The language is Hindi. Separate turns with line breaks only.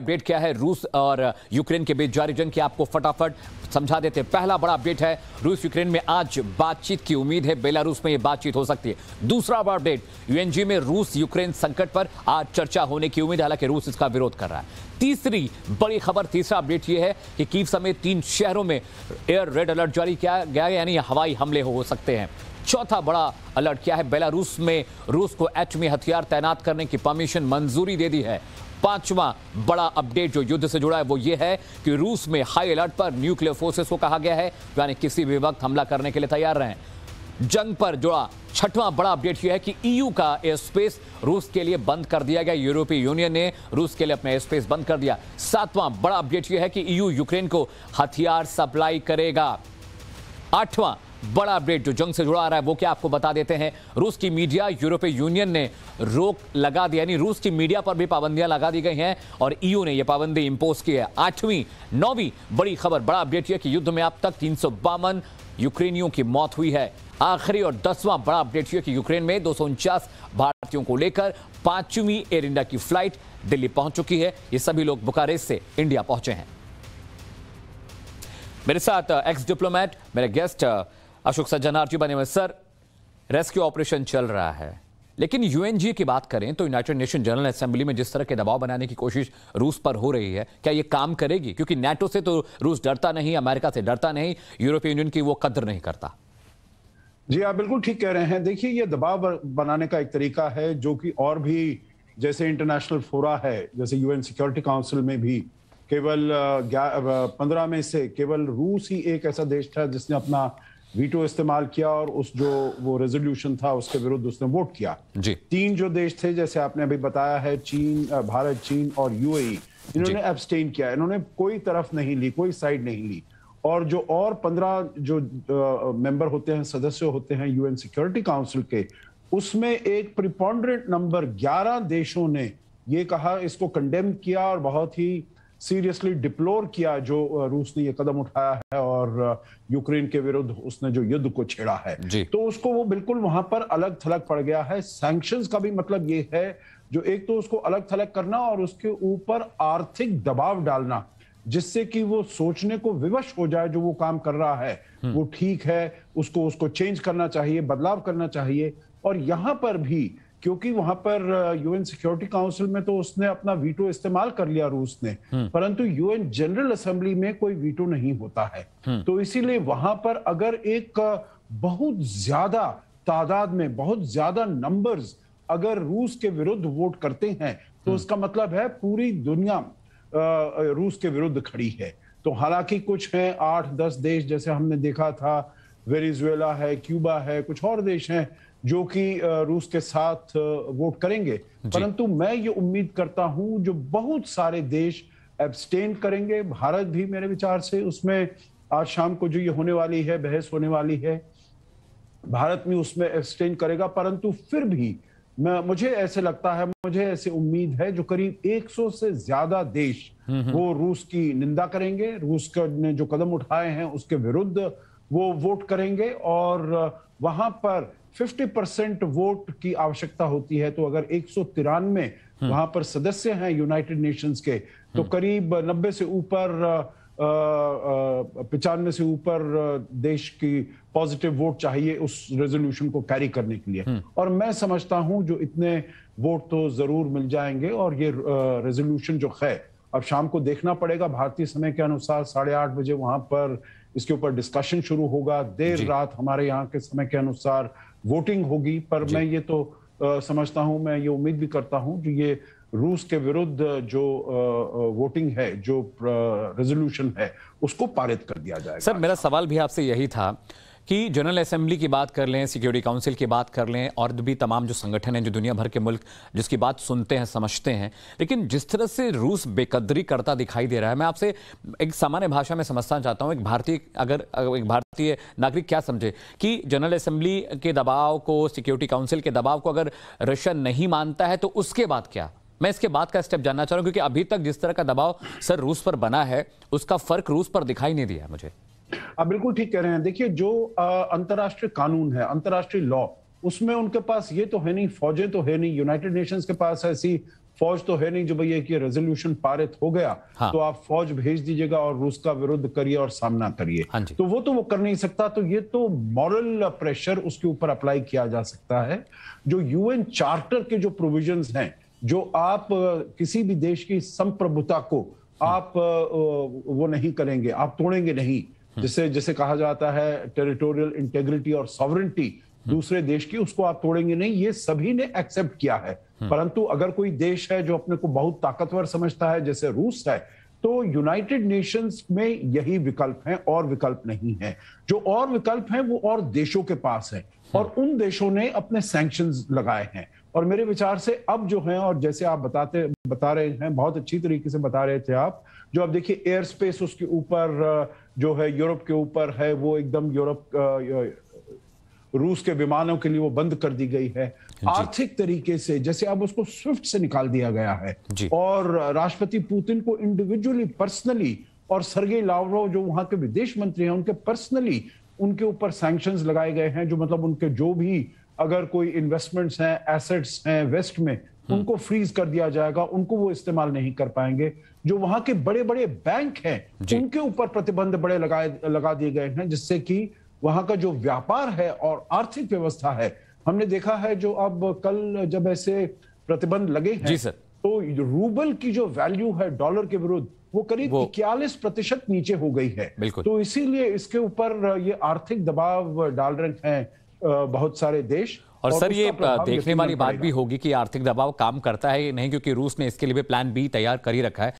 अपडेट क्या है रूस और यूक्रेन के बीच? जारी जंग की आपको फटाफट समझा देते हैं। पहला बड़ा अपडेट है, रूस यूक्रेन में आज बातचीत की उम्मीद है। बेलारूस में यह बातचीत हो सकती है। दूसरा बड़ा अपडेट, यूएनजी में रूस यूक्रेन संकट पर आज चर्चा होने की उम्मीद हालाँकि रूस इसका विरोध कर रहा है। तीसरी बड़ी खबर, तीसरा अपडेट यह है कि कीव समेत तीन शहरों में एयर रेड अलर्ट जारी किया गया यानी हवाई हमले हो सकते हैं। चौथा बड़ा अलर्ट क्या है। बेलारूस में रूस को एटमी हथियार तैनात करने की परमिशन मंजूरी दे दी है। पांचवा बड़ा अपडेट जो युद्ध से जुड़ा है, वो ये है कि रूस में हाई अलर्ट पर न्यूक्लियर फोर्सेस को कहा गया है, यानी किसी भी वक्त हमला करने के लिए तैयार रहें। जंग पर जुड़ा छठवां बड़ा अपडेट यह है कि ईयू का एयर स्पेस रूस के लिए बंद कर दिया गया। यूरोपीय यूनियन ने रूस के लिए अपना एयर स्पेस बंद कर दिया। सातवां बड़ा अपडेट यह है कि ईयू यूक्रेन को हथियार सप्लाई करेगा। आठवां बड़ा अपडेट जो जंग से जुड़ा आ रहा है, वो क्या आपको बता देते हैं? रूस की मीडिया, यूरोपीय यूनियन ने रोक लगा दी, यानी रूस की मीडिया पर भी पाबंदियाँ लगा दी गई हैं और ईयू ने यह पाबंदी इंपोज की है। आठवीं, नौवीं, बड़ी खबर, बड़ा अपडेट यह कि युद्ध में अब तक तीन यूक्रेनियों की मौत हुई है। आखिरी और दसवां बड़ा अपडेट यह कि यूक्रेन में दो सौ उनचास भारतीयों को लेकर पांचवी एयर इंडिया की फ़्लाइट दिल्ली पहुँच चुकी है। ये सभी लोग बुकारेस्ट से इंडिया पहुँचे हैं। मेरे साथ एक्स डिप्लोमेट मेरे गेस्ट अशोक सज्जनार, जी बने हुए सर, रेस्क्यू ऑपरेशन चल रहा है। लेकिन यूएनजी की बात करें तो यूनाइटेड नेशन जनरल असेंबली में जिस तरह के दबाव बनाने की कोशिश रूस पर हो रही है, क्या ये काम करेगी? क्योंकि नेटो से तो रूस डरता नहीं, अमेरिका से डरता नहीं यूरोपीय यूनियन की वो कदर नहीं करता।
जी, आप बिल्कुल ठीक कह रहे हैं। देखिए, ये दबाव बनाने का एक तरीका है जो कि और भी जैसे इंटरनेशनल फोरा है, जैसे यूएन सिक्योरिटी काउंसिल में भी, केवल पंद्रह में से केवल रूस ही एक ऐसा देश था जिसने अपना वीटो इस्तेमाल किया और उस जो वो रेजोल्यूशन था उसके विरुद्ध उसने वोट किया।
जी।
तीन जो देश थे जैसे आपने अभी बताया है चीन भारत चीन और यूएई इन्होंने एब्सटेन किया। इन्होंने कोई तरफ़ नहीं ली कोई साइड नहीं ली। और जो और पंद्रह जो मेंबर होते हैं सदस्य होते हैं यूएन सिक्योरिटी काउंसिल के उसमें एक प्रिपॉन्डरेंट नंबर 11 देशों ने ये कहा इसको कंडेम किया और बहुत ही सीरियसली डिप्लोर किया जो रूस ने ये कदम उठाया है और यूक्रेन के विरुद्ध उसने जो युद्ध को छेड़ा है। तो उसको वो बिल्कुल वहाँ पर अलग थलग पड़ गया है। सैंक्शन का भी मतलब ये है जो एक तो उसको अलग थलग करना और उसके ऊपर आर्थिक दबाव डालना जिससे कि वो सोचने को विवश हो जाए जो वो काम कर रहा है। हम्म। वो ठीक है उसको उसको चेंज करना चाहिए बदलाव करना चाहिए और यहाँ पर भी क्योंकि वहाँ पर यूएन सिक्योरिटी काउंसिल में तो उसने अपना वीटो इस्तेमाल कर लिया रूस ने हम्म। परंतु यूएन जनरल असेंबली में कोई वीटो नहीं होता है हम्म। तो इसीलिए वहाँ पर अगर एक बहुत ज़्यादा तादाद में बहुत ज़्यादा नंबर्स अगर रूस के विरुद्ध वोट करते हैं तो हम्म। उसका मतलब है पूरी दुनिया रूस के विरुद्ध खड़ी है तो हालाँकि कुछ हैं आठ दस देश जैसे हमने देखा था वेनेजुएला है क्यूबा है कुछ और देश हैं जो कि रूस के साथ वोट करेंगे। परंतु मैं ये उम्मीद करता हूँ जो बहुत सारे देश एब्सटेन करेंगे भारत भी मेरे विचार से उसमें आज शाम को जो ये होने वाली है बहस होने वाली है भारत में उसमें एब्सटेन करेगा। परंतु फिर भी मैं मुझे ऐसे लगता है मुझे ऐसे उम्मीद है जो करीब 100 से ज़्यादा देश हम्म, हम्म। वो रूस की निंदा करेंगे रूस ने जो कदम उठाए हैं उसके विरुद्ध वो वोट करेंगे और वहाँ पर 50 परसेंट वोट की आवश्यकता होती है तो अगर एक सौ तिरानवे हम्म। वहाँ पर सदस्य हैं यूनाइटेड नेशंस के तो हम्म। करीब नब्बे से ऊपर पचानवे से ऊपर देश की पॉजिटिव वोट चाहिए उस रेजोल्यूशन को कैरी करने के लिए हम्म। और मैं समझता हूँ जो इतने वोट तो ज़रूर मिल जाएँगे और ये रेजोल्यूशन जो है अब शाम को देखना पड़ेगा भारतीय समय के अनुसार साढ़े आठ बजे वहाँ पर इसके ऊपर डिस्कशन शुरू होगा देर रात हमारे यहाँ के समय के अनुसार वोटिंग होगी पर मैं ये तो आ, समझता हूँ मैं ये उम्मीद भी करता हूँ कि ये रूस के विरुद्ध जो वोटिंग है जो रेजोल्यूशन है उसको पारित कर दिया जाए
सर मेरा सवाल भी आपसे यही था कि जनरल असेंबली की बात कर लें, सिक्योरिटी काउंसिल की बात कर लें, और भी तमाम जो संगठन हैं जो दुनिया भर के मुल्क जिसकी बात सुनते हैं, समझते हैं। लेकिन जिस तरह से रूस बेकदरी करता दिखाई दे रहा है, मैं आपसे एक सामान्य भाषा में समझना चाहता हूँ, एक भारतीय, अगर, एक भारतीय नागरिक क्या समझे कि जनरल असेंबली के दबाव को, सिक्योरिटी काउंसिल के दबाव को अगर रशिया नहीं मानता है तो उसके बाद क्या? मैं इसके बाद का स्टेप जानना चाह रहा हूँ, क्योंकि अभी तक जिस तरह का दबाव सर रूस पर बना है, उसका फ़र्क रूस पर दिखाई नहीं दिया मुझे।
आप बिल्कुल ठीक कह रहे हैं। देखिए जो अंतर्राष्ट्रीय कानून है अंतर्राष्ट्रीय लॉ उसमें उनके पास ये तो है नहीं फौजें तो है नहीं यूनाइटेड नेशंस के पास ऐसी फौज तो है नहीं जो भैया कि रेजोल्यूशन पारित हो गया।
हाँ।
तो आप फौज भेज दीजिएगा और रूस का विरुद्ध करिए और सामना करिए।
हाँ
तो वो तो वो कर नहीं सकता। तो ये तो मॉरल प्रेशर उसके ऊपर अप्लाई किया जा सकता है। जो यूएन चार्टर के जो प्रोविजंस हैं जो आप किसी भी देश की संप्रभुता को आप अ, अ, वो नहीं करेंगे आप तोड़ेंगे नहीं। जिसे जिसे कहा जाता है टेरिटोरियल इंटेग्रिटी और सॉवरेंटी दूसरे देश की उसको आप तोड़ेंगे नहीं, ये सभी ने एक्सेप्ट किया है। परंतु अगर कोई देश है जो अपने को बहुत ताकतवर समझता है, जैसे रूस है तो यूनाइटेड नेशंस में यही विकल्प है, और विकल्प नहीं है। जो और विकल्प हैं, वो और देशों के पास है, और उन देशों ने अपने सैंक्शन लगाए हैं। और मेरे विचार से अब जो है, और जैसे आप बताते, बता रहे हैं, बहुत अच्छी तरीके से बता रहे थे आप, जो अब देखिए एयर स्पेस उसके ऊपर जो है यूरोप के ऊपर है वो एकदम यूरोप रूस के विमानों के लिए वो बंद कर दी गई है। आर्थिक तरीके से जैसे अब उसको स्विफ्ट से निकाल दिया गया है। और राष्ट्रपति पुतिन को इंडिविजुअली पर्सनली और सरगेई लावरो जो वहाँ के विदेश मंत्री हैं उनके पर्सनली उनके ऊपर सैंक्शंस लगाए गए हैं जो मतलब उनके जो भी अगर कोई इन्वेस्टमेंट्स हैं एसेट्स हैं वेस्ट में उनको फ्रीज कर दिया जाएगा उनको वो इस्तेमाल नहीं कर पाएँगे। जो वहाँ के बड़े बड़े बैंक हैं उनके ऊपर प्रतिबंध बड़े लगाए लगा दिए गए हैं जिससे कि वहाँ का जो व्यापार है और आर्थिक व्यवस्था है हमने देखा है जो अब कल जब ऐसे प्रतिबंध लगे हैं
जी सर।
तो रूबल की जो वैल्यू है डॉलर के विरुद्ध वो करीब इक्यालीस प्रतिशत नीचे हो गई है। तो इसीलिए इसके ऊपर ये आर्थिक दबाव डाल रहे हैं बहुत सारे देश।
और सर ये देखने वाली बात भी होगी कि आर्थिक दबाव काम करता है या नहीं क्योंकि रूस ने इसके लिए भी प्लान बी तैयार कर ही रखा है।